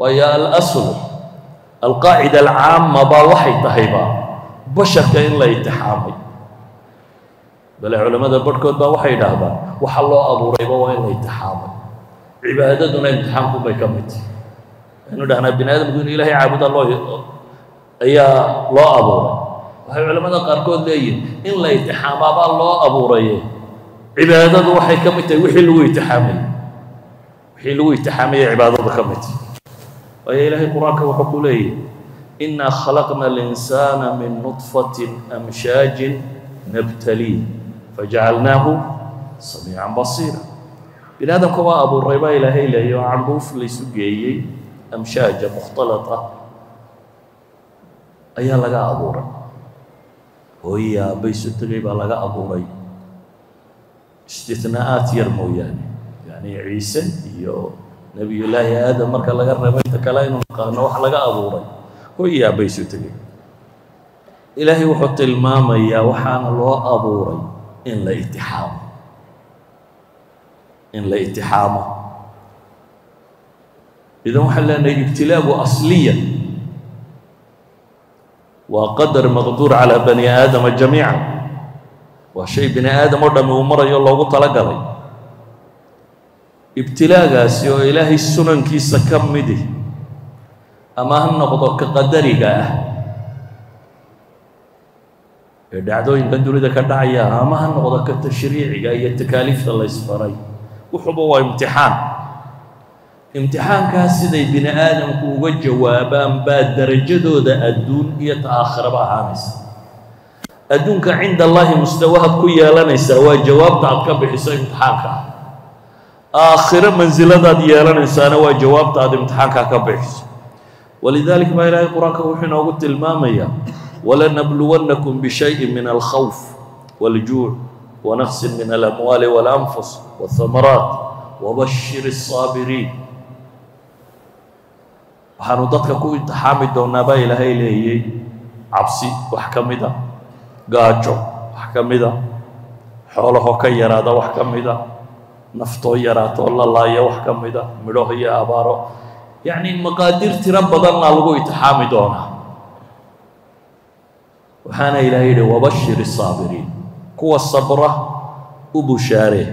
waayo alasl alqaacida alcaama baa waxay tahayba basharka in la itixaamay bale culamada barhkood baa waxay idhaahdaan waxa loo abuurayba waa in la itixaamay cibaadaduna imtixaanku bay ka mid tahay aynu dhahnaa bini aadamku inu ilahay caabuda loo ayaa loo abuuray waxay culamada qaarkood leeyihiin in la itixaamaabaa loo abuuraye cibaadadu waxay ka mid tahay wixii lagu itixaamayey wixii lagu itixaamayey cibaadadu ka mid tahay waayo ilaahay qur'aanka wuxuu ku leeyahy inaa khalaqna alinsaana min nudfatin amshaajin nabtaliih fajacalnaahu samiican basiira bini aadamka waa abuuray baa ilaahay leeyay oo cambuuf laysu geeyey amshaaja mukhtalata. Ayaa laga abuuray hooya aabba isu tegay baa laga abuuray istinaa'aat yar mooyaane yani ciise iyo nebiyullaahi aadam marka laga reebo inta kale aynu naqaano wax laga abuuray hooya aabba isu tegay ilaahay wuxuu tilmaamayaa waxaana loo abuuray in la itixaamo. In la itixaamo. Idan waxaan leenahay ibtilaagu asliyan waa qadar maqduur calaa bani aadama jamiica waa shay bini aadam oo dhami uu marayo loogu talagalay ibtilaagaasi oo ilaahay sunankiisa ka midi ama ha noqdo ka qadariga ah. Ee dhacdooyinkan dunida ka dhacaya ama ha noqdo ka tashriiciga iyo takaaliifta la ysfaray wuxuuba waa imtixaan. Imtixaankaas siday bini aadamku uga jawaabaan baa darajadooda adduun iyo ta aakhiraba ahaanaysa. Adduunka cinda allaahi mustawahaad ku yeelanaysaa waa jawaabta aad ka bixiso imtixaanka aakhiro manziladaad yeelanaysaana waa jawaabta aad imtixaankaa ka bixiso. Walidaalika baa ilaahay qur'aanka wuxuu inoogu tilmaamayaa walanabluwannakum bishayin min alkhawf waljuuc wanaqsin min alamwaali walanfus wahamaraat wabashir asaabiriin waxaanu dadka ku imtixaami doonaa baa ilaahay leeyay cabsi wax ka mid a. Gaajo wax ka mid a. Xoolahoo ka yaraada wax ka mid a naftoo yaraatoo la laaya wax ka mid a midho iyo abaaro. Yacni maqaadir tiro badanna lagu itixaami doonaa. Waxaana ilaahay yidhi wabashir الsaabiriin kuwa sabra u bushaaree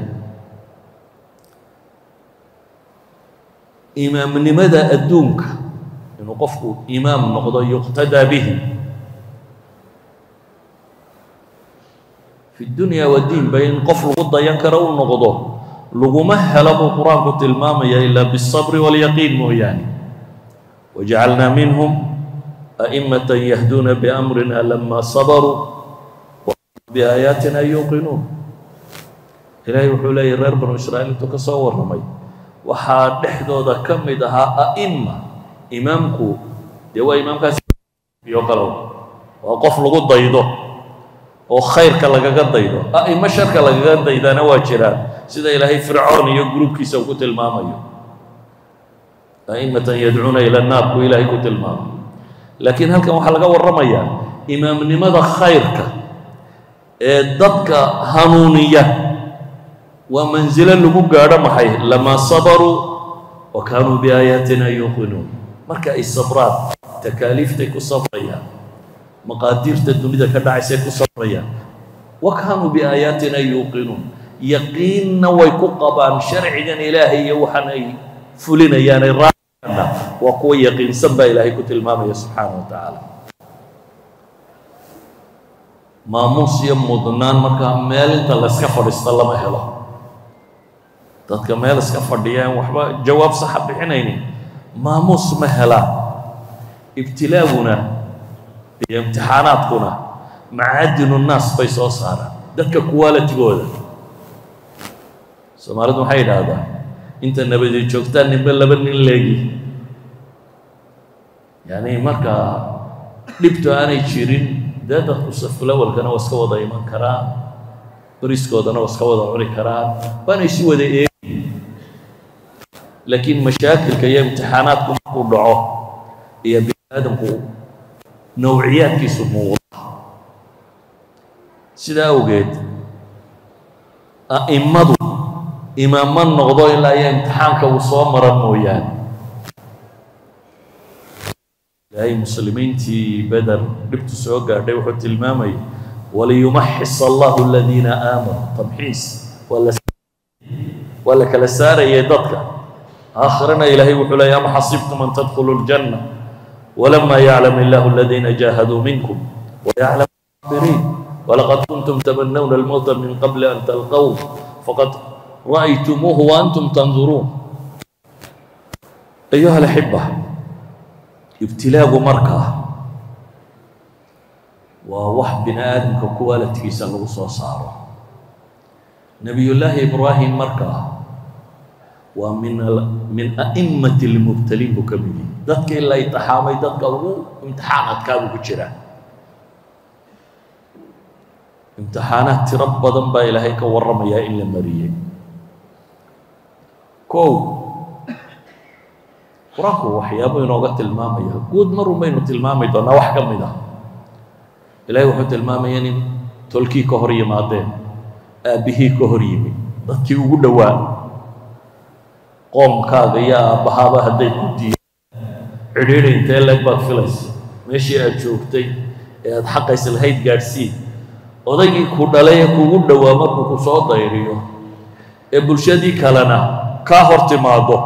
imaamnimada adduunka inuu qofku imaam noqdo yuqtadaa bihi. Fi dunya wadiinba in qof lagu dayan karo u noqdo laguma helo buu qur-aanku tilmaamaya ilaa biالصabri wاlyaqiin mooyaane wajacalnaa minhum aئimata yahduuna biamrina lama sabaruu biaayaatina yuuqinuun ilaahay wuxuu leeyahy reer banu israa'iil intuu ka soo warramay waxaa dhexdooda ka mid ahaa a'ima imaamku dee waa imaamkaas iyo kalow waa qof lagu daydo oo khayrka lagaga daydo a'imo sharka lagaga daydana waa jiraan. Sida ilaahay fircoon iyo gruubkiisa uu ku tilmaamayo. A'imatan yadcuuna ila annaar buu ilaahay ku tilmaamay. Laakiin halkan waxaa laga warramayaa imaamnimada khayrka ee dadka hanuuniya waa mansilo lagu gaadho maxay? Lamaa sabaruu wa kaanuu biaayaatina yuuqinuun. Marka ay sabraan takaaliiftay ku sabrayaan maqaadiirta dunida ka dhacaysay ku sabrayaan wa kaanuu biaayaatina yuuqinuun. Yaqiinna way ku qabaan sharcigan ilaahay iyo waxaan ay fulinayaan ay raacayaanna waa kuwa yaqiinsan baa ilaahay ku tilmaamaya subxaana wa tacaala maamuus iyo mudnaan markaa meel inta layska fadhiista lama helo. Dadka meel iska fadhiya aan waxba jawaab saxa bixinaynin. Maamuus ma helaan ibtilaaguna iyo imtixaanaadkuna macaadinu naas bay soo saaraan dadka qualitigooda soomaalidu waxay idhaahdaa inta nabadi joogtaan ninba laba nin leegi. Yacni marka dhibto aanay jirin dee dadku safulawalkana waa iska wada iman karaan bariskoodana waa iska wada cuni karaan waanay si wada eegi. Laakiin mashaakilka iyo imtixaanaadku markuu dhaco iyo bini aadamku nawciyaadkiisu muuqda sidaa awgeed a'immadu imaamma noqdo ilaa iyo imtixaanka uu soo mara mooyaane. Ilaahay muslimiintii beder dhibtu soo gaadhay wuxuu tilmaamayay waliyumaxis allahu aladiina aamanuu tamxiis. Waa la kala saarayay dadka. Aakhirana ilaahay wuxuu leeyay am xasibtum an tadkhuluu ljanna walama yaclam illahu aladiina jaahaduu minkum wayaclam الصابرين ولقد كنتم تمنون الموت من قبل أن تلقوه فقد رأيتموه وأنتم تنظرون أيها الأحبة ابتلاء مركة ووح بن آدم كوالت في سنة صار نبي الله إبراهيم مركة ومن من أئمة المبتلين dadkii la imtixaamay dadka ugu imtixaan imtixaanadkaabuu ku jiraa imtixaanaad tiro badan baa ilaahay ka warramayaa in la mariyey kow qur'aanku waxyaabo inooga tilmaamaya. Guud marun baynu tilmaami doonaa wax ka mid ah. Ilaahay wuxuu tilmaamaya nin tolkii ka hor yimaadeen aabbihii ka hor yimi dadkii ugu dhowaa qoomkaaga iyo aabbahaaba hadday ku diiya cidhiidhi intee leeg baad filaysa meeshii aad joogtay ee aada xaqays lahayd gaadhsiin. Odaygii ku dhalay ee kugu dhowaa markuu ku soo dayriyo ee bulshadii kalena kaa hor timaado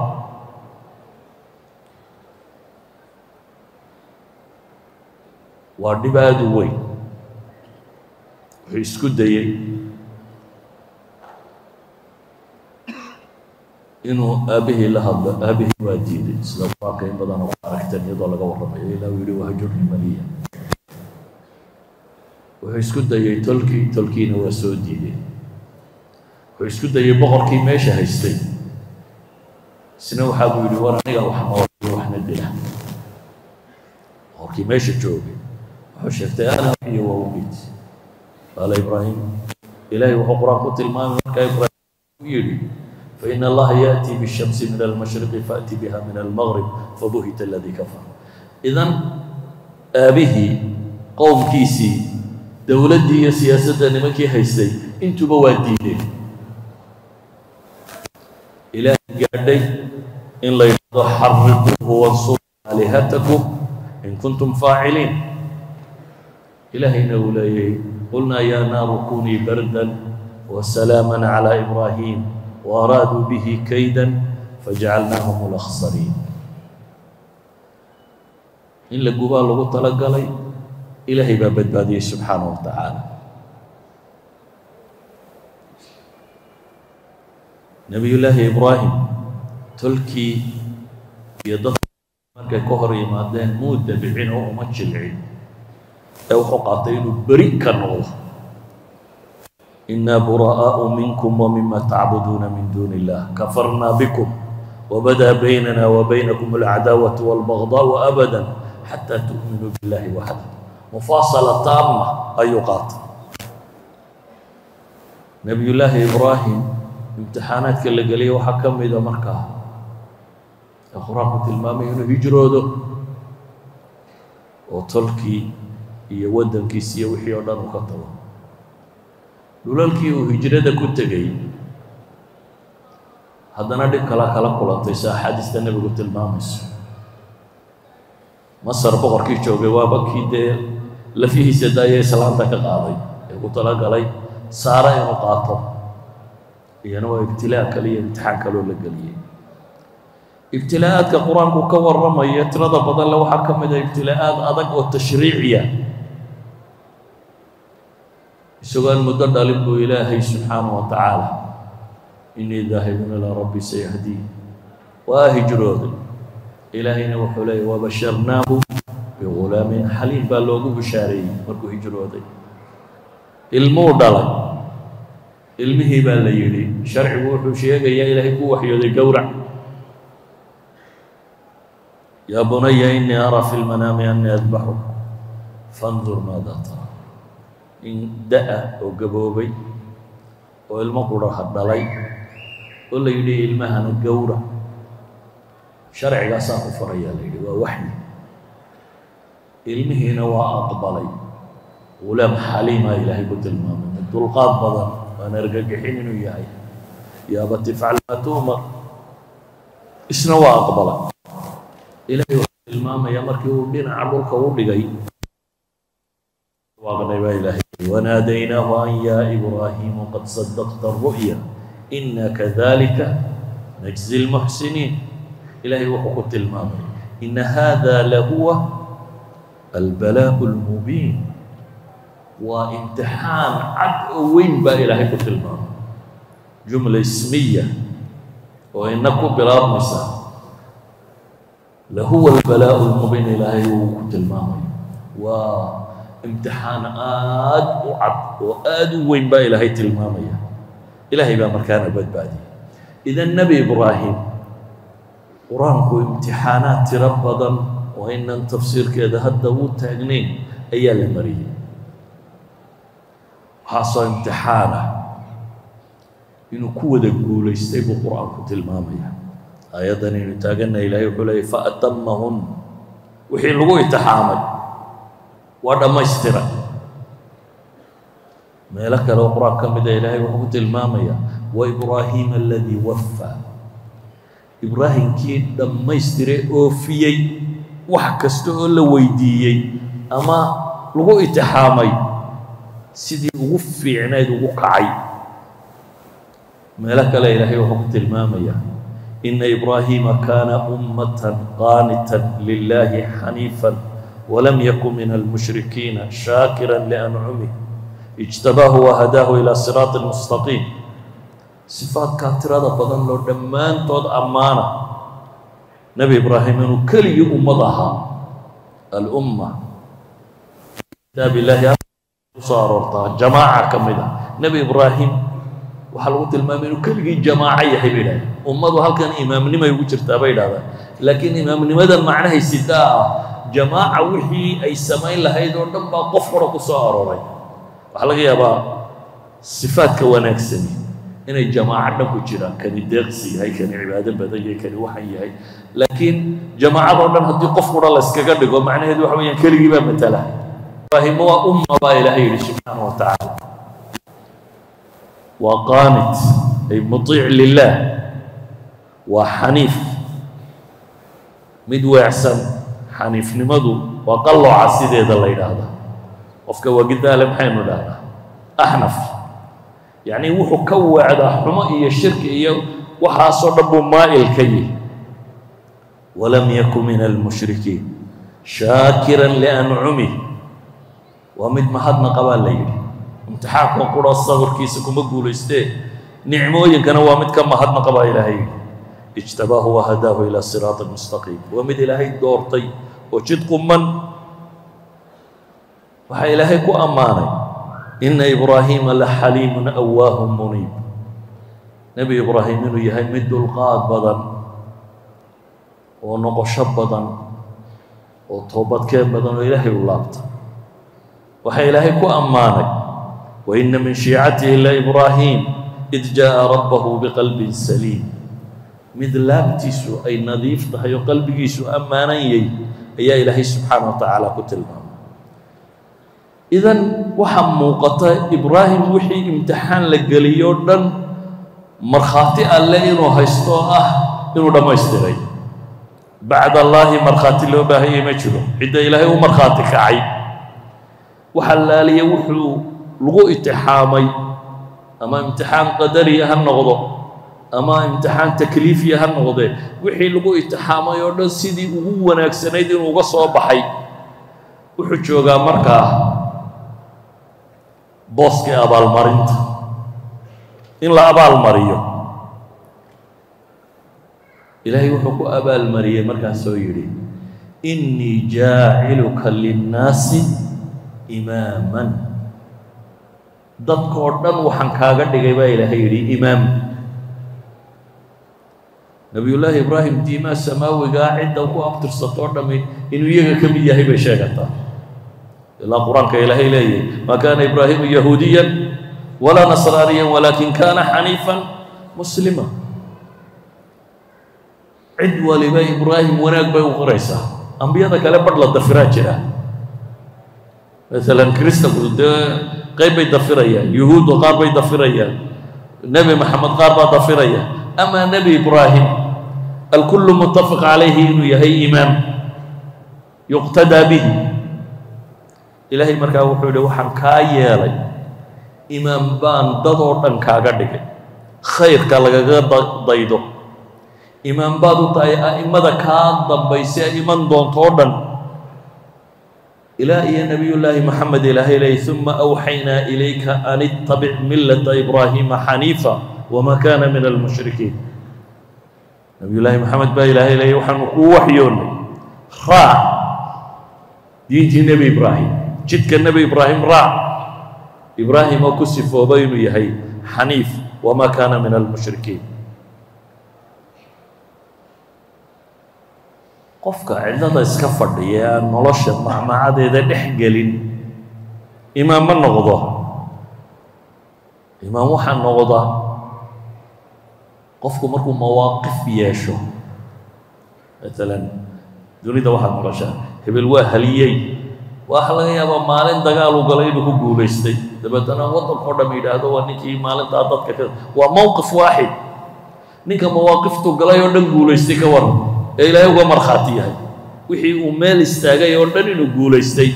waa dhib aada u weyn. Wuxuu isku dayey inuu aabbihii la hadlo aabbihii waa diiday. Sida qur'aanka in badan ku aragteen iyadoo laga warramayo ilaa uu yihi wahjurni maliya. Wuxuu isku dayey tolkii tolkiina waa soo diiday wuxuu isku dayey boqorkii meesha haystay. Isna waxaa buu yidhi war aniga wax nooliyo waxna dila. Boqorkii meesha joogay wuxuu sheegtay ana iyo waa umid qaala ibraahim ilaahay wuxuu qur'aan ku tilmaamay markaa ibraahim u yidhi fain allaha yaأtii bالshamsi min almashriqi faأti biha min almgrib fabuhita aladii kafar idan aabihii qowmkiisii dowladdii iyo siyaasadda nimankii haystay intuba waa diideen ilaahay gaadhay in la yidhahdo xariquuhu wansuru aalihatakum in kuntum faaciliin ilaahayna uu leeyay qulnaa yaa naaru kunii bardan وسلاما على إبراهيم وأرادوا به كيدا فجعلناهم الأخسرين إن لقبال لغو تلقلي إلهي بابد بادي سبحانه وتعالى نبي الله إبراهيم تلكي يضغط markay ka hor yimaadeen muu dabicin oo uma jilcin ee wuxuu qaatay inuu beri ka noqdo إنا براء منكم ومما تعبدون من دون الله كفرنا بكم وبدا بيننا وبينكم العداوة والبغضاء أبدا حتى تؤمنوا بالله وحده مفاصلة تامة أي قاطع نبي الله إبراهيم امتحانات كلا قليه وحكم إذا مركاه القرآن تلمامي إنه هجروده وتلكي يودن كيسية وحي ودن وكتبه dhulalkii uu hijrada ku tegey haddana dhib kala kala kulantay si axaadiista nebigu tilmaamayso. Masar boqorkii joogay waaba kii dee lafihiisa daaya islaanta ka qaaday ee ku talagalay saara inuu qaato. Iyana waa ibtilaa kale iyo imtixaan kaloo la geliyey ibtilaa'aadka qur'aanku ka warramaya tirada badan le waxaa ka mid a ibtilaa'aad adag oo tashriiciya isagoo aan muddo dhalin buu ilaahay subxaanaه wa tacaala inii daahibun ilaa rabbi sayahdiin waa hijrooday ilaahayna wuxuu leeyay wabasharnaahu bigulaamin xaliim baa loogu bishaareeyey markuu hijrooday. Ilmuu dhalay ilmihii baa la yidhi. Sharcigu wuxuu sheegayaa ilaahay ku waxyooday gowrac yaa bunaya inii araa fi lmanaami anii adbaxuk fandur maada tara in da'a oo gaboobay oo ilmo quraha dhalay oo la yidhi ilmahana gowra. Sharcigaasaa ku farayaa la yidhi waa waxyi ilmihiina waa aqbalay. Gulaam xaliimaa ilaahay ku tilmaamay dulqaad badan waan argagixin inuu yahay. Yaabati facl isna waa aqbala ilahay wuxuu tilmaamay tilmaamaya markii uu dhinaca dhulka u dhigay waaqnay baa ilaahay wanaadaynaahu an yaa ibraahiimu qad sadaqta aru'ya ina kadalika najzi lmuxsiniin ilaahay wuxuu ku tilmaamay ina hada lahuwa albalaa'u lmubiin waa imtixaan cad oo weyn baa ilaahay ku tilmaamay jumla ismiya oo ina ku bilaabmaysa lahuwa albalaa'u lmubiin ilaahay uu ku tilmaamay waa imtixaan aad u cad oo aad u weyn baa ilaahay tilmaamaya. Ilaahay baa markaana badbaadiyay idan nebi ibraahim qur'aanku imtixaanaad tiro badan oo inan tafsiirkeeda hadda u taagnayn ayaa la mariyey. Waxaasoo imtixaana inuu ku wada guulaystay buu qur'aanku tilmaamaya. Aayaddan aynu taaganna ilahay wuxuu leeyay faatamahun wixii lagu itixaamay waa dhammaystira meelo kale oo qur'aan ka mida ilaahay wuxuu ku tilmaamaya wa ibraahiima aladii waffaa ibraahimkii dhammaystiray oofiyey wax kasta oo la weydiiyey ama lagu itixaamay sidii ugu fiicnayd ugu kacay. Meelo kale ilaahay wuxuu ku tilmaamaya ina ibraahiima kaana ummatan qaanitan lilahi xaniifan walam yakun min almushrikiina shaakira liancumih ijtabaahu wahadaahu ilaa siraati mustaqiim sifaadkaa tirada badan loo dhammaantood ammaana nebi ibraahim inuu keligii ummad ahaa alumma kitaab ilaahi u soo aroortaa jamaaca ka mid a nebi ibraahim waxaa lagu tilmaamay inuu keligii jamaaco yahay bay idhahdeen ummadu halkan imaamnimay ugu jirtaa bay idhahdeen laakiin imaamnimadan macnahay sidaa ah jamaaca wixii ay samayn lahayd oo dhan baa qof hora ku soo arooray. Waxaa laga yaabaa sifaadka wanaagsani inay jamaaco dhan ku jiraan. Kani deeqsi yahay kani cibaado badan yahay kani waxan yahay. Laakiin jamaacadoo dhan haddii qof qura la iskaga dhigo macnaheedu waxa weeyaan keligii baa matala. Ibraahim waa umma baa ilaahay yidhi subxaana wa tacaala. Waa qaanit ay muطiic lilah waa xaniif. Mid weecsan xaniifnimadu waa qallooca sideeda la yidhaahda qofka wagidaale maxaynu idhahdaa axnaf yacni wuxuu ka weecdaa xumo iyo shirki iyo waxaasoo dhan buu maa'il ka yihi walam yakun min almushrikiin. Shaakiran liancumih waa mid mahadnaqa baa la yidhi. Imtixaankan qura sabirkiisa kuma guulaystee nicmooyinkana waa mid ka mahadnaqa baa ilaahay. Yidhi ijtabaahu wahadaahu ilaa siraati mustaqiim. Waa mid ilaahay doortay oo jid quman. Waxaa ilaahay ku ammaanay ina ibraahiima la xaliimun awaahu muniib. Nebi ibraahim inuu yahay mid dulqaad badan oo noqosho badan oo toobadkeen badan oo ilaahay u laabta. Waxaa ilaahay ku ammaanay waina min shiicatihi laibraahim id jaaءa rabbahu biqalbin saliim. Mid laabtiisu ay nadiif tahay oo qalbigiisu ammaananyay ayaa ilaahay subxaana wa tacaala ku tilmaamay. Idan waxaa muuqata ibraahim wixii imtixaan la geliyo dhan markhaati alle inuu haysto ah inuu dhammaystiray. Bacd allaahi markhaati loo baahanyay ma jiro. Cidda ilaahay u markhaati kacay. Waxa laaliya wuxuu lagu itixaamay ama imtixaan qadariya ha noqdo ama imtixaan takliifiya ha noqdee wixii lagu itixaamay oo dhan sidii ugu wanaagsanayd inuu uga soo baxay wuxuu joogaa markaa booskii abaalmarinta. In la abaalmariyo. Ilaahay wuxuu ku abaalmariyey markaasoo yidhi innii jaaciluka linnaasi imaaman. Dadkoo dhan waxaan kaaga dhigay baa ilaahay yidhi imaam nabiyullaahi ibraahim diimaa samaawigaa cidda ku abtirsato o dhammi inuu iyaga ka mid yahay bay sheegataa ilaa qur'aanka ilaahay leeyahy maa kaana ibraahimu yahuudiyan walaa nasraaniyan walaakin kaana xaniifan muslima. Cid waliba ibraahim wanaag bay u qoraysaa. Ambiyada kale badh la dafiraa jira. Maalan kristanku dee qayb bay dafirayaan. Yuhuuddu qaar bay dafirayaan. Nebi maxamed qaar baa dafiraya. Ama nebi ibraahim alkullu muttafaq calayhi inuu yahay imaam yuqtadaa bihi ilaahay markaa wuxuu yihi waxaan kaa yeelay imaam baan dad oo dhan kaaga dhigay khayrka lagaga daydo imaam baad u tahay a'immada kaa dambayse iman doonto o dhan ilaa iyo nebiyullaahi moxamed ilaahay leeyay uma awxaynaa ilayka an ittabic millata ibraahiima xaniifa wama kaana min almushrikiin nebiyullaahi moxamed baa ilaahay leeyay waxaanu kuu waxyoonnay raac. Diintii nebi ibraahim jidka nebi ibraahim raac. Ibraahim oo ku sifoobay inuu yahay xaniif wama kaana min almushrikiin qofka cidlada iska fadhiya ee aan nolosha macmacadeeda dhex gelin imaam ma noqdo. Imaam waxaa noqda qofku markuu mawaaqif yeesho maalan dunida waxaad maqashaa hebel waa haliyey waxa laga yaabaa maalin dagaal u galay inuu ku guulaystay dabeetana waddanka o dham yidhaahdo waa ninkii maalintaa dadka ka waa mowqif waaxid. Ninka mawaaqiftu galay oo dhan guulaystay ka waran ee ilaahay uga markhaati yahay. Wixii uu meel istaagay oo dhan inuu guulaystay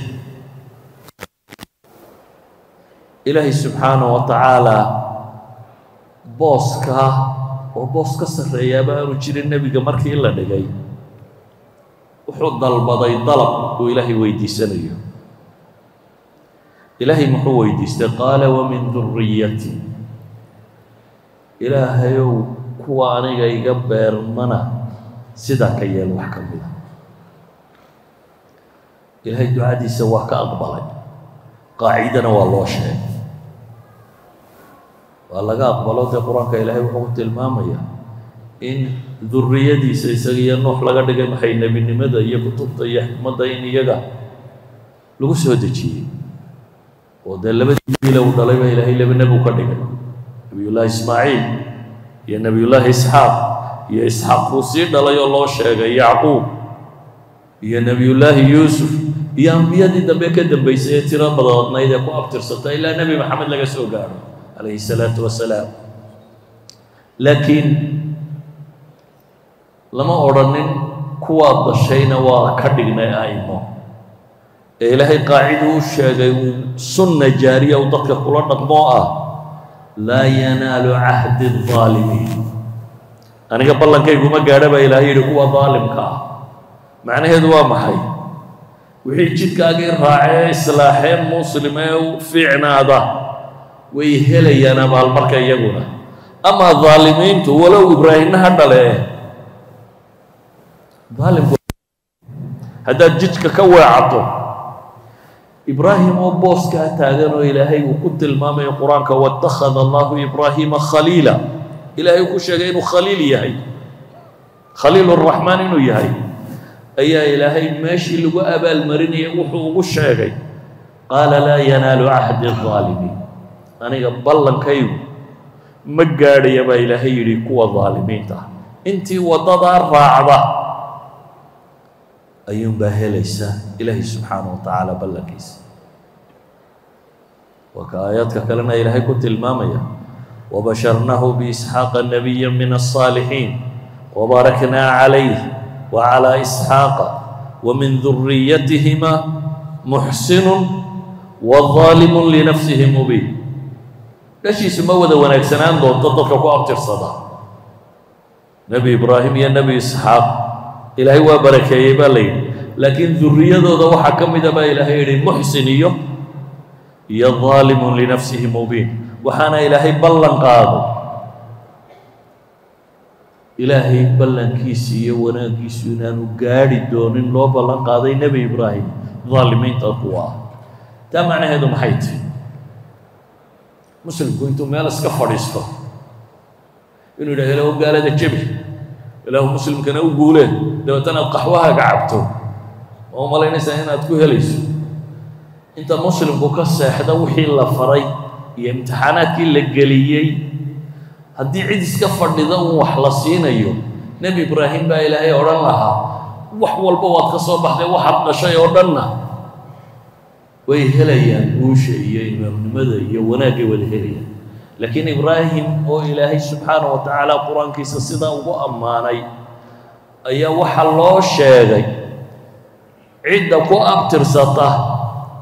ilaahay subxaana wa tacaalaa booska oo boos ka sarreeyaaba aanu jirin nebiga markii la dhigay. Wuxuu dalbaday dalab uu ilaahay weydiisanayo. Ilaahay muxuu weydiistay? Qaala wamin duriyati ilaahayow kuwa aniga iga beermana sidaa ka yeel wax ka mida. Ilaahay ducadiisa waa ka aqbalay. Qaacidana waa loo sheegay waa laga aqbalo dee qur'aanka ilaahay wuxuu ku tilmaamaya in duriyadiisa isaga iyo nuux laga dhigay maxay nebinimada iyo kutubta iyo xikmadda in iyaga lagu soo dejiyey. Oo dee labadii wiila uu dhalay baa ilaahay laba nebi u ka dhigay. Nebiyullaahi ismaaciil iyo nebiyullaahi isxaaq iyo isxaaq buu sii dhalay oo loo sheegay yacquub iyo nebiyullaahi yuusuf iyo ambiyadii dambe ka dambaysay ee tiro badadnayd ee ku abtirsata ilaa nebi maxamed laga soo gaadho calayhi salaatu wasalaam laakiin lama odhanin kuwaad dashayna waa ka dhignay a'imo ee ilaahay qaacidu u sheegay uu sunna jaariya uu dadka kula dhaqmoo ah laa yanaalu cahdi الظaalimiin aniga ballankaygu ma gaadha baa ilaahay yidhi kuwa daalimka ah macnaheedu waa maxay wixii jidkaagii raacee islaaxee muslim ee u fiicnaada way helayaan abaalmarka iyaguna amaa daalimiintu walow ibraahimna ha dhale daalimku haddaad jidka ka weecato ibraahim oo booskaa taagan oo ilaahay uu ku tilmaamayo qur-aanka watakhada allahu ibraahiima khaliila ilaahay uu ku sheegay inuu khaliil yahay khaliil raxmaan inuu yahay ayaa ilaahay meeshii lagu abaalmarinayay wuxuu ugu sheegay qaala laa yanaalu cahdi الظaalimiin aniga ballankaygu ma gaadhaya baa ilaahay yidhi kuwa daalimiinta ah intii waddadaa raacda ayuunbaa helaysa ilaahay subxaana wa tacaala ballankiisa waa ka aayaadka kalena ilaahay ku tilmaamaya wabasharnahu biisxaaqa nabiya min الصaalixiin wbaraknaa calayh wacalى isxaaqa wamin duriyatihima muxsinu waظaalimu linafsihi mubiin dhashiisu ma wada wanaagsanaan doonto dadka ku abtirsada. Nebi ibraahim iyo nebi isxaaq ilaahay waa barakeeyey baa la yidhi laakiin duriyadooda waxaa ka mida baa ilaahay yidhi muxsin iyo iyo daalimun linafsihi mubiin. Waxaana ilaahay ballan qaaday ilaahay ballankiisi iyo wanaaggiisu inaanu gaadhi doonin loo ballan qaaday nebi ibraahim daalimiinta kuwa ah. Taa macnaheedu maxay tihi muslimku intuu meel iska fadhiisto inuu yidhah ilaahu gaalada jebi ilaahu muslimkana u guuleen dabeetana qaxwahaaga cabto. Oo malaynaysaa inaad ku helayso. Inta muslimku ka seexda wixii la faray iyo imtixaanaadkii la geliyey haddii cid iska fadhida un wax la siinayo nebi ibraahim baa ilaahay odhan lahaa wax walba waad ka soo baxday waxaad dhashay oo dhanna way helayaan guusha iyo imaamnimada iyo wanaagay wada helayaan. Laakiin ibraahim oo ilaahay subxaana wa tacaala qur'aankiisa sidaa ugu ammaanay ayaa waxaa loo sheegay cidda ku abtirsata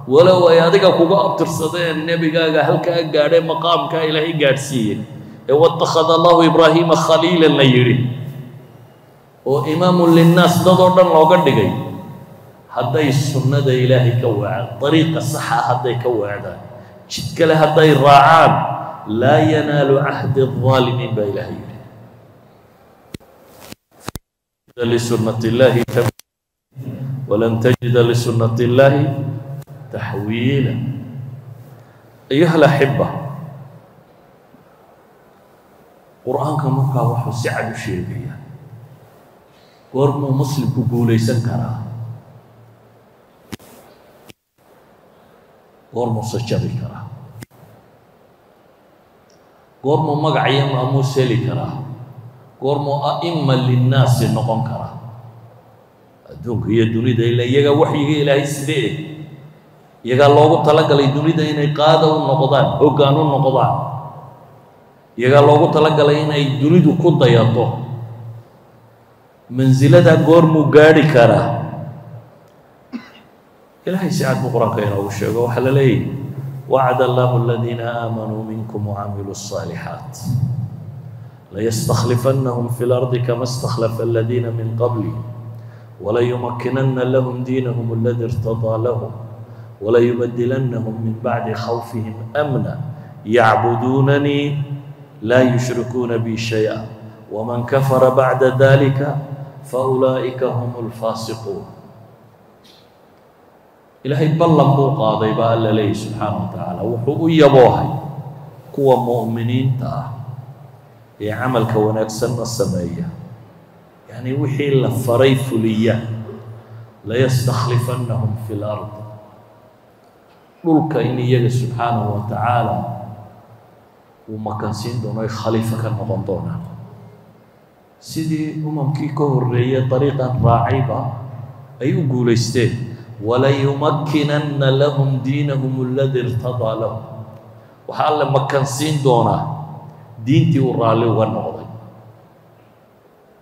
walow ay adiga kuga abtirsadeen nebigaaga halkaa gaadhay maqaamkaa ilaahay gaadhsiiyey ee watakhada allahu ibraahiima khaliilan la yidhi. Oo imaamun linnaas dadoo dhan looga dhigay hadday sunnada ilaahay ka waacaan dariiqa saxa hadday ka waacdaan jid kale hadday raacaan laa yanaalu cahdi الظaalimiin baa ilaahay yidhi لسنة الله ولن تجد لسنة الله تحويلا أيها الأحبة قرآنك مركا وحو سعد الشيء goormuu muslimku guulaysan karaa Goormuuse jabi karaa goormuu magac iyo maamuus heli karaa goormuu a'ima linnaasi noqon karaa adduunka iyo dunida ila iyagaa waxyiga ilaahay sidee iyagaa loogu talagalay dunida inay qaada u noqdaan hoggaan u noqdaan. Iyagaa loogu talagalay inay dunidu ku dayato. Mansiladaa goormuu gaadhi karaa ilaahay si cad buu qur-aanka inoogu sheego waxaa la leeyahy wacd allahu aladiina aamanuu minkum wacamiluu الصaalixaat layastakhlifannahum fi اlardi kama اstakhlafa aladiina min qablihim walayumakinana lahum diinahum aladi irtadaa lahum walayubadilannahum min bacdi khawfihim amna yacbuduunanii laa yushrikuuna bi shayئa wman kafara bacda dalika faulaa'ika hum اlfaasiquun ilaahay ballan buu qaaday baa alla leeyahy subxaana wa tacaala wuxuu u yaboohay kuwa mu'miniinta ah ee camalka wanaagsanna sameeya. Yacni wixii la faray fuliya layastakhlifannahum fi lard dhulka in iyaga subxaanahu wa tacaala uu makansiin doono ay khaliifo ka noqon doonaan. Sidii umamkii ka horreeyey dariiqan raacayba ay u guulaysteen walayumakkinanna lahum diinahum aladi irtadaa lahum. Waxaa alle makansiin doonaa diintii uu raalli uga noqday.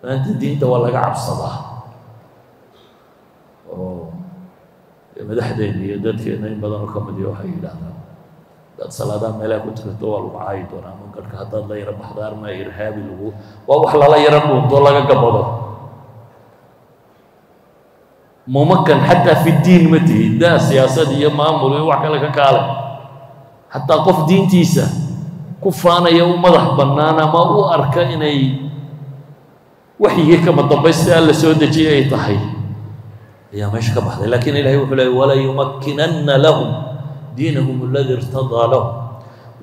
Maanta diinta waa laga cabsadaa. Oo madaxdeena iyo dadkeena in badanoo ka mid iyo waxay yidhaahdaan hadaad salaadaha meelaha ku tukato waa lagu caayi doonaa ama garhka haddaad la yaro baxdo armaa irhaabi lagu waa wax lala yaro dhuunto laga gabado mumakan xataa fi diin ma tihid daa siyaasad iyo maamul iyo wax kale ka kaale. Xataa qof diintiisa ku faanaya u madax bannaan ama u arka inay waxyigii kama dambaysta alla soo dejiyay ay tahay. Ayaa meesha ka baxday. Lakin ilahay wuxuu leeyay walayumakkinanna lahum diinahum aladi irtadaa lahum.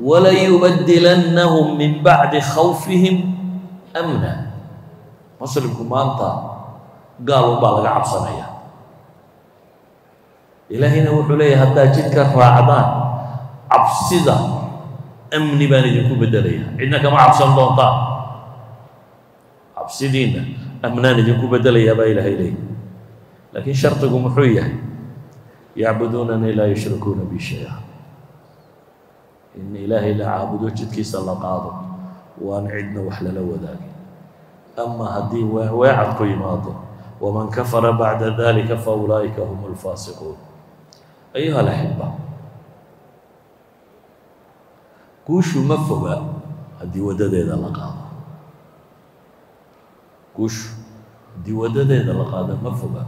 Walayubadilannahum min bacdi khawfihim amna. Muslimku maanta gaal unbaa laga cabsanaya ilaahayna wuxuu leeyahy haddaad jidka raacdaan cabsida amni baan idinku beddelaya cidna kama cabsan doontaan cabsidiinna amnaan idinku beddelayaa baa ilaahay leeyahy laakiin shardigu muxuu yahay? Yacbuduunanii laa yushrikuuna bi shay-a. In ilaahay la caabudo jidkiisa la qaado waan cidna wax lala wadaagin. Ama haddii weecad ku yimaado waman kafara bacda dalika faulaa'ika hum alfaasiquun ayuha alaxiba guushu ma foga haddii waddadeeda la qaado guushu haddii waddadeeda la qaado ma foga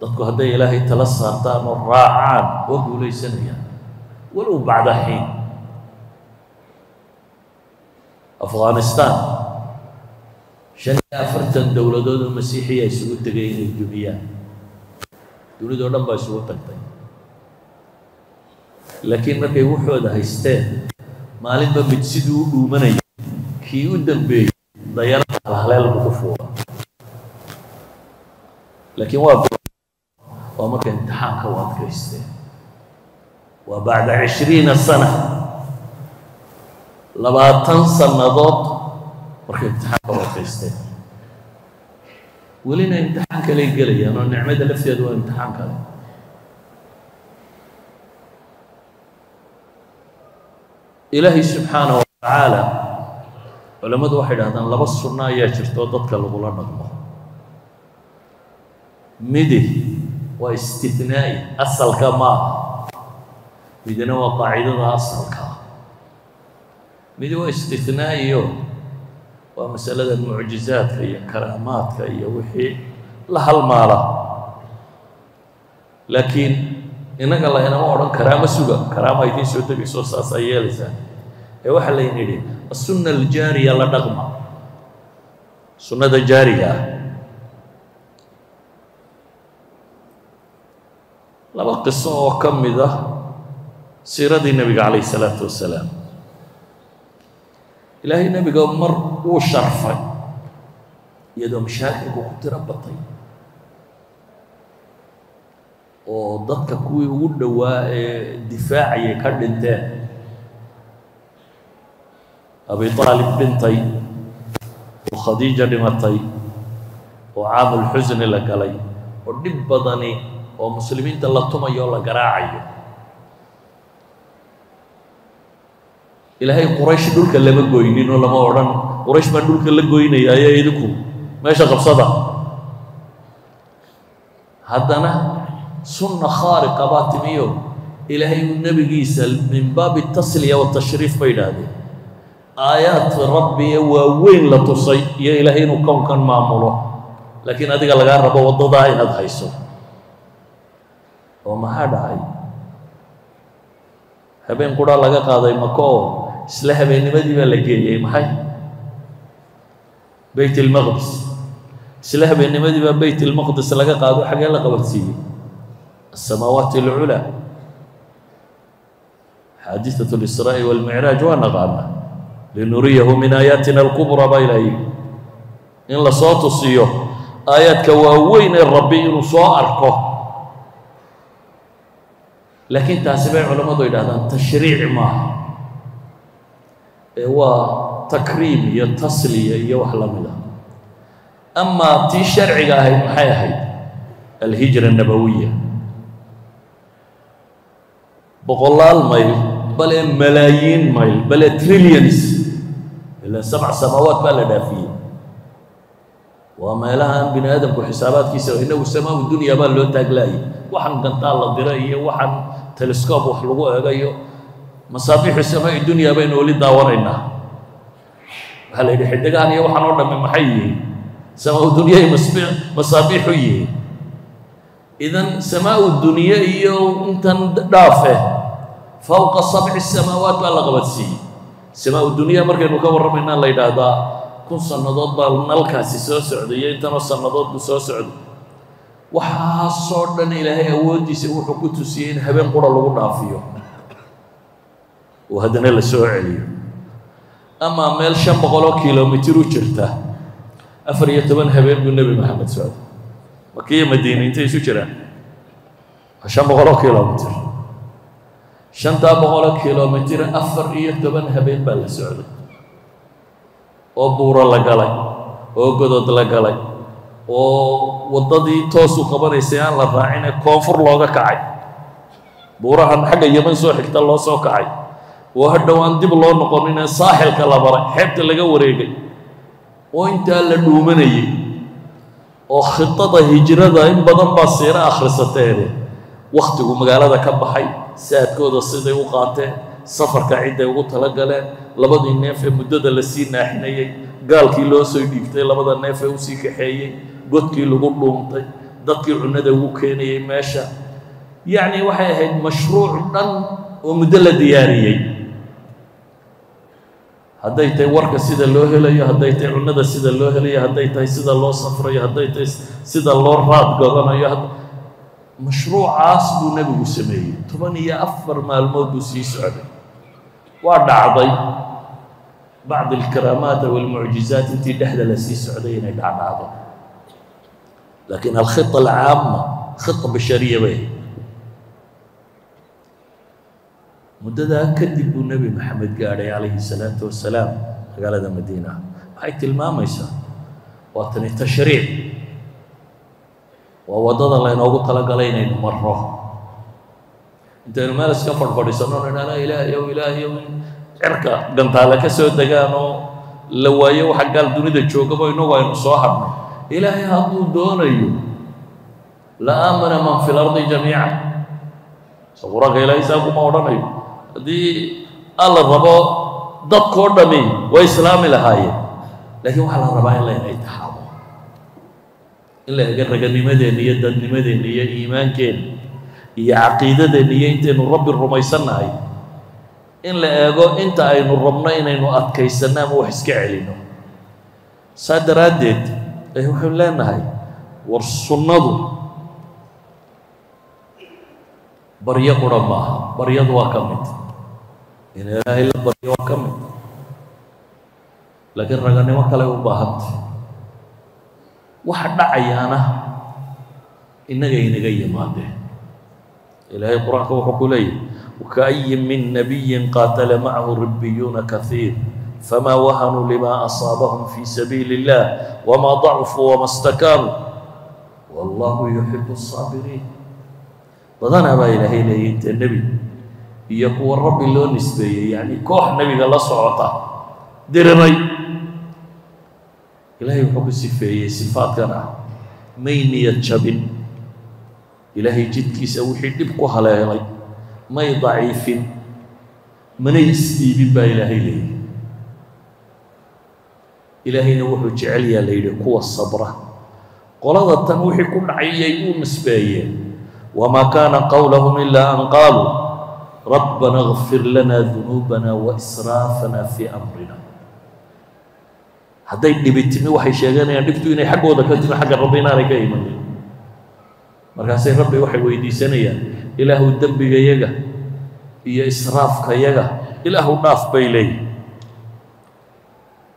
dadku hadday ilaahay tala saartaan oo raacaan waa guulaysanayaan walow bacda xiin afghanistan. Shan iyo afartan dowladood oo masiixiya isugu tegay inay dumiyaan dunidao dhan baa isugu tagtay laakiin markay wuxooda haysteen maalinba mid siduu u dhuumanaya kii u dambeeyey dayarada halhaleel lagu fuula laakiin waa waa markay imtixaanka u adkaysteen waa bacda cishriina sana. Labaatan sannadood markay imtixaanka u adkaysteen welina imtixaan kaley gelayaan oo nicmada lafteedu waa imtixaan kale. Ilaahay subxaanahu watacaala culammadu waxay dhahdaan laba sunno ayaa jirta oo dadka lagula dhaqmo midi waa istinaa'i asalka maaha midina waa qaacidada asalka. Midi waa istinaa'iyo waa masalada mucjizaadka iyo karaamaadka iyo wixii la halmaala laakiin innaga laynama odhan karaamo suga. Karaama idiin soo degayso saasaa yeelaysaa. Ee waxaa layn yidhi asunna aljaariya la dhaqma. Sunnada jaariga ah. Laba qiso oo ka mid ah siiradii nebiga calayh isalaatu wassalaam ilaahay nebiga mar wuu sharfay iyadoo mashaakilku ku tiro batay. Oo dadka kuwii ugu dhowaa ee difaacayay ka dhinteen. Abi aalib dhintay oo khadiija dhimatay oo caamulxusni la galay oo dhib badani oo muslimiinta la tumayo o la garaacayo ilaahay quraysh dhulka lama goynin oo lama odhan. Quraysh baan dhulka la goynayaayo idinku meesha qabsada. Haddana sunna khaariqa baa timiyo ilaahay nebigiisa min baabi tasliya watashriif bay idhaahdeen. Aayaadka rabbiye waaweyn la tusay iyo ilaahay inuu kownkan maamulo. Laakiin adiga lagaa rabo waddadaa inaad hayso. Oo maxaa dhacay habeen quraa laga qaaday mako oo isla habeennimadii baa la geeyey maxay beyt ilmaqdis isla habeennimadii baa beyt ilmaqdis laga qaado xagee la qabadsiiyey asamaawaati alculaa xaadiثaة اlisraaءi wاlmicraaj waa naqaana linuriyahu min aayaatina alkubraa baa ilaha yidhi in lasoo tusiyo aayaadka waaweyn ee rabbi inuu soo arko laakiin taasi bay culammadu yidhahdaan tashriic maaha ee waa takriim iyo tasliya iyo wax la mid ah amaa tii sharciga ahayd maxay ahayd alhijra nabawiya boqolaal mayl bale malaayiin mayl bale trillions. ilaa sabc samaawaat baa la dhaafiyey waa meelahaan bini aadamku xisaabaadkiisa inagu samaa dunya baa loo taaglaayay waxaan gantaa la dira iyo waxaan telescob wax lagu eegayo masaabiixu samaa dunya baynu weli daawanaynaa waxaa la yidhi xidigahan iyo waxaan oo dhamme maxay yihiin samaa dunyay masaabiixu yihiin idan samaa dunye iyo intan dhaafe fowqa sabci samaawaat baa la qabadsiiyey. Samaa dunya markaynu ka warramaynaa la yidhaahdaa kun sannadood baa nalkaasi soo socday iyo intanoo sannadood buu soo socday. Waxaasoo dhan ilaahay awooddiisa wuxuu ku tusiyey in habeen qura lagu dhaafiyo oo haddana la soo celiyo. Amaa meel shan boqoloo kilomitir u jirta afar iyo toban habeen buu nebi maxamed socday. Makiyo madiina intay isu jiraan. Waa shan boqoloo kilomitir. Shantaa boqoloo kilomitir afar iyo toban habeen baa la socday. Oo buuro la galay oo godod la galay oo waddadii toosu qabanaysay aan la raacin ee koonfur looga kacay. Buurahan xagga yeman soo xigta loo soo kacay oo hadhow aan dib loo noqonin ee saaxilka la baray xeebta laga wareegay. Oo intaa la dhuumanayay. Oo khidada hijrada in badan baa siiro akhrisateene wakhtigu magaalada ka baxay saadkooda siday u qaateen safarka cidday ugu tala galeen labadii neef ee muddada la sii naaxinayey gaalkii loo soo dhiigtay labada neef ee u sii kaxeeyey godkii lagu dhuuntay dadkii cunnada ugu keenayey meesha. Yacni waxay ahayd mashruuc dhan oo muddo la diyaariyey hadday tahay warka sida loo helayo hadday tahay cunnada sida loo helayo hadday tahay sida loo safrayo hadday tahay sida loo raad godanayo mashruucaas buu nebigu sameeyey. Toban iyo afar maalmood buu sii socday. Waa dhacday bacd alkaraamaat aw almucjizaat intii dhexda la sii socday inay dhacdhacdo laakiin alkhita alcaama khita bashariya bay muddadaa kadib buu nebi maxamed gaadhay calayhi salaatu wasalaam magaalada madiina. Waxay tilmaamaysaa waa tani tashriic. Waa waddada laynoogu talagalay inaynu marro intaynu meel iska fadhfadhisanno nidhaana ilaahayow ilaahayow cirka gantaale ka soo degaan oo la waayo waxa gaal dunida joogaba inagu aynu soo hadhnay ilaahay hadduu doonayo la aamana man fi lardi jamiica so qur'aanka ilaahay saa kuma odhanayo haddii alla rabo dadkoo dhami way islaami lahaayeen laakiin waxaa la rabaa in layna itixaamo in la ega raganimadeenna iyo dadnimadeenna iyo iimaankeenna iyo caqiidadeenna iyo intaynu rabbi rumaysannahay. In la eego inta aynu rabno inaynu adkaysanno ama wax iska celino. Saa daraaddeed ee waxaynu leenahay war sunnadu baryo qura maaha baryadu waa ka mid in ilaahay la baryo waa ka mid laakiin raganimo kale u baahantay waxa dhacayaana innaga inaga yimaadeen ilaahay qur'aanka wuxuu ku leeyahy wakaayin min nabiyin qaatala macahu ribbiyuuna kaiir famaa wahanuu lima asaabahum fi sabiili illah wamaa dacfuu wama stakaanuu wallahu yuxibu asaabiriin badanaa baa ilaahay leeyay inta nebi iyo kuwa rabbi loo nisbeeyey yacni koox nebiga la socota diriray ilaahay wuxuu ku sifeeyey sifaadkan ah may niyad jabin. Ilaahay jidkiisa wixii dhib ku haleelay may daciifin manay isdhiibin baa ilaahay leeyay ilaahayna wuxuu jecel yaa la yidhi kuwa sabra. Qolada tan wixii ku dhacayay uu nisbeeyeen wamaa kaana qowlahum ilaa an qaaluu rabbana اغfir lana dunuubana waisraafana fii amrina hadday dhibi timi waxay sheeganayaan dhibtu inay xaggooda ka timi xagga rabbi inaanay ka imanin markaasay rabbi waxay weydiisanayaan ilaahu dembigayaga iyo israafkayaga ilaahu dhaaf bay leeyihiin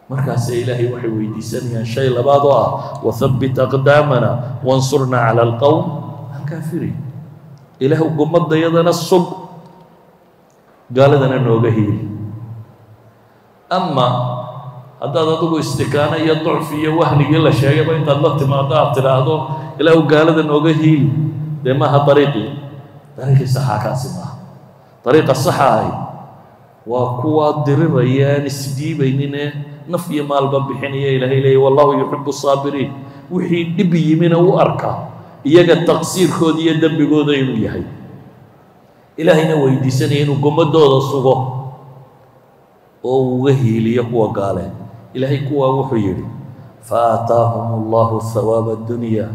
markaasay ilaahay waxay weydiisanayaan shay labaad oo ah wahabbit aqdaamana wansurnaa cala alqowm alkaafiriin ilaahu gummadayadana sug gaaladana nooga hiili ama haddaad adigu istikaano iyo ducfi iyo wahnigii la sheegayba intaad la timaado aad tidhaahdo ilaahu gaalada nooga hiili dee maaha dariiqii? Dariiqii saxaa kaasi maaha. Dariiqa saxa ahi waa kuwaa diriraya aan naf iyo maalba bixinaya ilaahay leeya wallahu yuxibu saabiriin. Wixii dhib yimina u arka iyaga taqsiirkooda iyo dembigooda inuu yahay ilaahayna weydiisanaya inuu gommadooda sugo oo uga hiiliyo kuwa gaale. Ilaahay kuwaa wuxuu yidhi faataahum allahu hawaaba addunya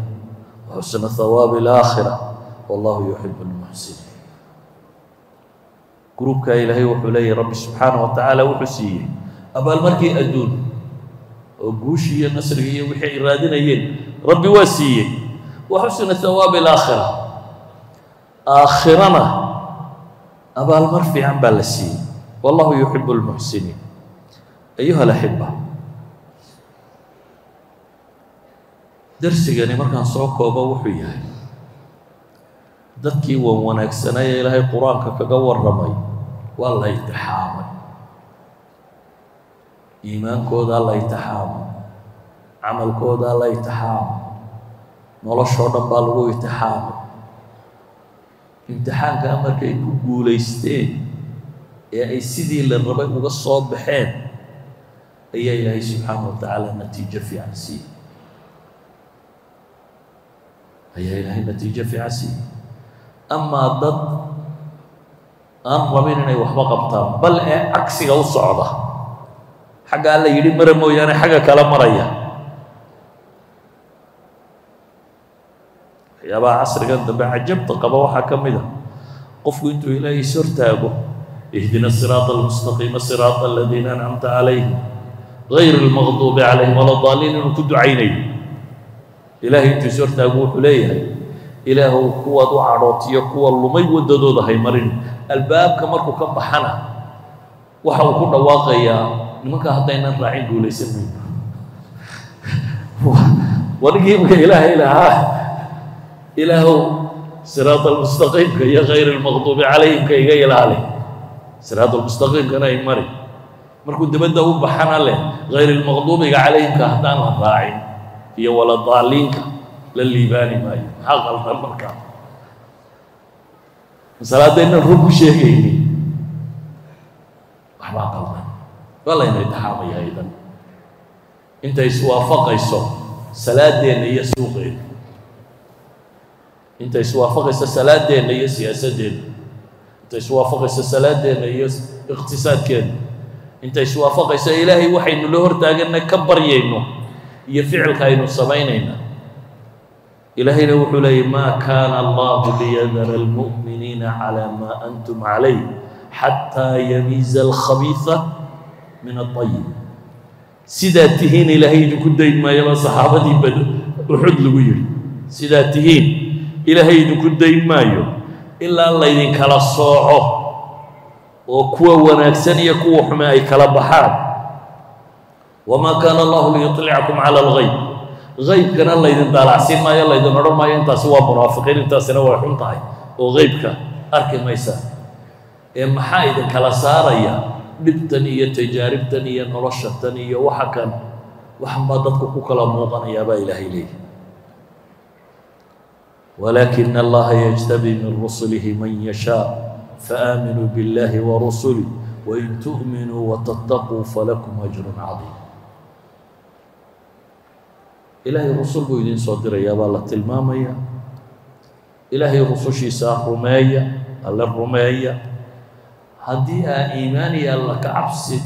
waxusna hawaabi alaakhira wallahu yuxibu lmuxsiniin gruubkaa ilaahay wuxuu leeyahy rabbi subxaanah wa tacaala wuxuu siiyey. Abaalmarkii adduun oo guushii iyo nasriga iyo wixii ay raadinayeen rabbi waa siiyey wa xusna hawaabi alaakhira. Aakhirana abaalmar fiican baa la siiyey. Wallahu yuxibu lmuxsiniin ayuha alaxiba darsigani markaan soo koobo wuxuu yahay dadkii wan wanaagsanay ee ilaahay qur'aanka kaga warramay waa la itixaamay iimaankoodaa la itixaamay camalkoodaa la itixaamay noloshoo dhan baa lagu itixaamay imtixaankaa markay ku guulaysteen ee ay sidii la rabay uga soo baxeen ayaa ilaahay subxaana wa tacaala natiijo fiican siiyey ayaa ilaahay natiijo fiican siiyey amaa dad aan rabin inay waxba qabtaan bal ee cagsiga u socda. Xagga alla yidhi mara mooyaane xagga kala maraya waxyaabaha casrigan dambe cajabta qaba waxaa ka mid a. Qofku intuu ilaahay is hortaago ihdina siraata almustaqiima siraata aladiina ancamta calayhim gayr almaqduubi calayhim wala daaliin inuu ku ducaynayo. Ilaahay intuu is hortaago wuxuu leeyahay ilaahow kuwaad u cadhootiyo kuwa lumay waddadooda hay marin albaabka markuu ka baxana waxa uu ku dhawaaqayaa nimankaa haddaynan raacin guulaysan. Mayno wanigii imka ilaahay lahaa ilaahow siraat almustaqiimka iyo gayr almaqduubi calayhimka iga ilaali. Siraat almustaqiimkana ay mari. Markuu dibadda u baxana leh gayr almaqduubiga calayhimka haddaan la raacin. Iyo wala daaliinka la liibaani maayo. Maxaa qaldan markaa. Masalaadaynan rug u sheegayni. Waxbaa qaldan waa layna itixaamaya idan intay iswaafaqayso salaadeenna iyo suuqeena inta iswaafaqaysa salaadeenna iyo siyaasadeenna inta iswaafaqaysa salaadeenna iyo iqtisaadkeenna inta iswaafaqaysa ilaahay waxaynu la hortaaganna ka baryayno iyo ficilka aynu samaynayna ilaahayna wuxuu leeyay maa kaana allahu liyadara almu'miniina calaa maa antum calayh xataa yamiiza alkhabiisa min aayib sidaad tihiin ilaahay idinku dayn maayaba saxaabadii bad uxud lagu yidhi. Sidaad tihiin ilaahay idinku dayn maayo ilaa laydinkala sooco oo kuwa wanaagsan iyo kuwa xume ay kala baxaan. Wamaa kaana allahu liyuطlicakum cala algayb gaybkana laydin daalacsiin maayo laydin odhan maayo intaasi waa munaafiqiin intaasina way xun tahay. Oo gaybka arki maysa. Ee maxaa idinkala saaraya? Dhibtan iyo tajaaribtan iyo noloshatan iyo waxa kan waxan baa dadku ku kala muuqanayaa baa ilaahay leeyahy walaakina allaha yajtabi min rusulihi man yashaa faaaminuu biاllahi warusulih wain tu'minuu watattaquu falakum ajrun cadiim ilaahay rusul buu idiin soo dirayaa baa la tilmaamaya ilaahay rusushiisaa rumeeya alle rumeeya haddii aa iimaan iyo alla ka cabsi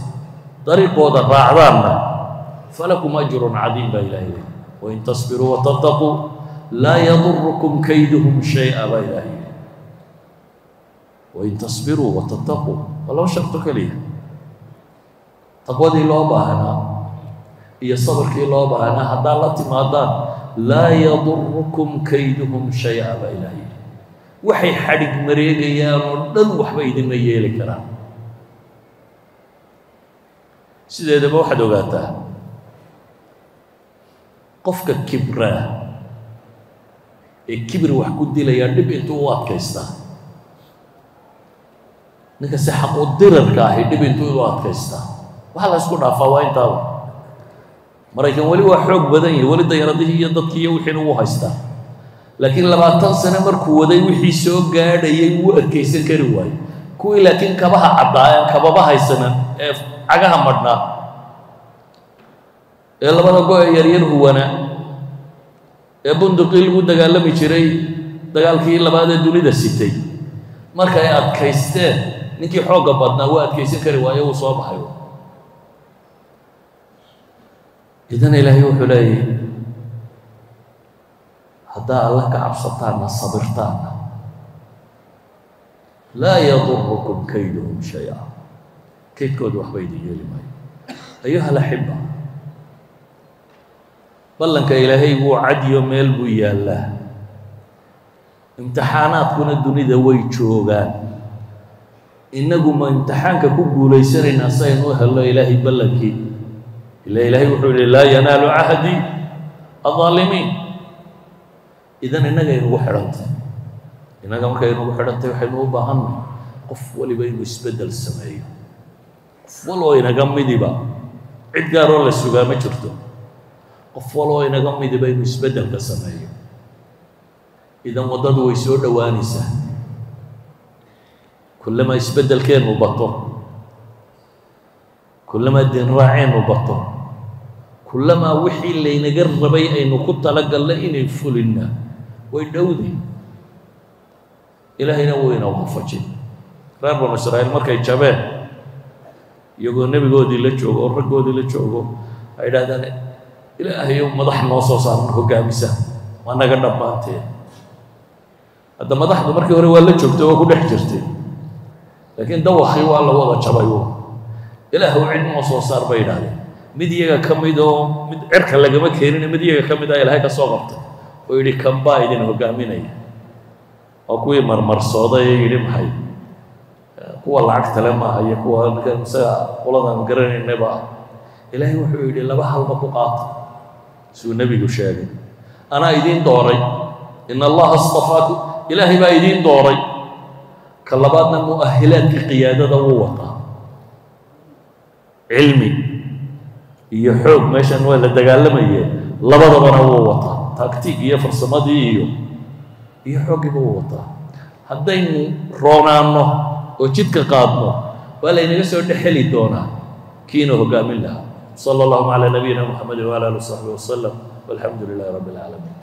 dariiqooda raacdaanna falakum ajrun cadiim baa leeyahy wain tasbiruu watattaquu laa yadurukum kayduhum shay-a baa ilaahay wain tasbiruu watattaquu waa laba sharto keliya taqwadii loo baahnaa iyo sabarkii loo baahnaa haddaad la timaadaan laa yadurukum kayduhum shay-a baa ilaahay waxay xadhig mareegayaan oo dhan waxba idinma yeeli karaan sideedaba waxaad ogaataa qofka kibraa ee kibir wax ku dilayaa dhib intuu u adkaystaa ninka si xaqu dirarka ahi dhib intuu u adkaystaa waxaa la ysku dhaafaa waa intaaba maraykan weli waa xoog badan yahi weli dayaaradihii iyo dadkii iyo wixiina wuu haystaa laakiin labaatan sane markuu waday wixii soo gaadhayay wuu adkaysan kari waayo kuwii laakiin kabaha caddaa kababa haysanan ee cagaha madhnaa ee labada go-e yaryar huwanaa ee bunduqii lagu dagaalami jiray dagaalkii labaad ee dunida sitay. Marka ay adkaysteen ninkii xoogga badnaa wuu adkaysan kari waayo wuu soo baxay. Idan ilaahay wuxuu leeyahy haddaa alla ka cabsataanna sabirtaanna laa yadurukum kayduhum shay-a kaydkooda waxba idin yeeli maayo. Ayuha alaxiba ballanka ilaahay wuu cadiyo meel buu yaallaa imtixaanaadkuna dunida way joogaan. Innagu ma imtixaanka ku guulaysanaynaa si aynu u helno ilaahay ballankii. Ila ilaahay wuxuu yihi laa yanaalu cahdi aaalimiin idan innaga aynugu xidhantay. Innaga markay inugu xidhantay waxaynu u baahannahy qof waliba inuu isbeddel sameeyo. Qof waloo inaga midiba. Cid gaaroo la sugaa ma jirto qof waloo inaga midiba inuu isbeddelka sameeyo. Idan waddadu way soo dhowaanaysaa. Kullamaa isbeddelkeennu bato. Kullamaa diinraaceennu bato. Kullamaa wixii laynaga rabay aynu ku talagalna inay fulinna. Way dhowday ilaahayna wuu ina waafajin. Reer banu israa'iil markay jabeen iyagoo nebigoodii la joogo oo raggoodii la joogo ay idhahdaan ilaahayow madax noo soo saaran hoggaamisa waa naga dhammaanteen hadda madaxdu markii hore waa la joogtay waa ku dhex jirtay. Laakiin dawakii waa la wada jabay ilaahu cid noo soo saar bay idhahdeen. Mid iyaga ka mid oo mid cirka lagama keenin mid iyaga ka mid ah ilaahay ka soo qabtay oo yidhi kan baa idin hoggaaminaya. Waa kuwii marmarsooday ee yidhi maxay? Kuwa lacagtale maaha iyo kuwa isaga qoladaan garanaynaba ilaahay wuxuu yidhi laba halba ku qaata siduu nebigu sheegay. Anaa idiin dooray. In allaha astafaaku ilaahay baa idiin dooray. Ka labaadna mu'ahilaadkii qiyaadada wuu wataa. Cilmi iyo xoog meeshan waa la dagaalamayee labadabana wuu wataa. Taagtiig iyo farsamadii iyo iyo xooggiiba wuu wataa. Haddaynu roonaanno oo jidka qaadno waa laynaga soo dhex heli doonaa. Kiina hoggaamin lahaa صلى الله على نبينا محمد وعلى آله وصحبه وسلم والحمد لله رب العالمين.